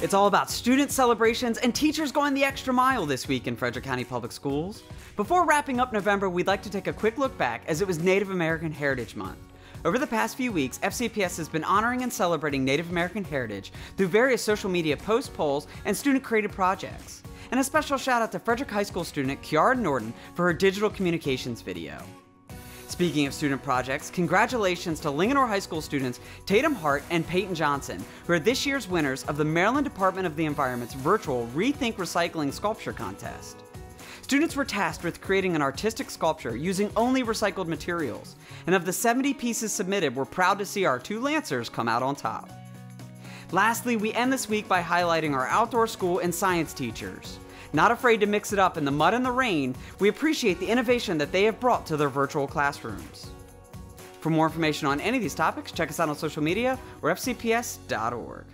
It's all about student celebrations and teachers going the extra mile this week in Frederick County Public Schools. Before wrapping up November, we'd like to take a quick look back as it was Native American Heritage Month. Over the past few weeks, FCPS has been honoring and celebrating Native American heritage through various social media posts, polls, and student created projects. And a special shout out to Frederick High School student Kiara Norton for her digital communications video. Speaking of student projects, congratulations to Linganore High School students Tatum Hart and Peyton Johnson, who are this year's winners of the Maryland Department of the Environment's virtual Rethink Recycling Sculpture Contest. Students were tasked with creating an artistic sculpture using only recycled materials, and of the 70 pieces submitted, we're proud to see our two Lancers come out on top. Lastly, we end this week by highlighting our outdoor school and science teachers. Not afraid to mix it up in the mud and the rain, we appreciate the innovation that they have brought to their virtual classrooms. For more information on any of these topics, check us out on social media or fcps.org.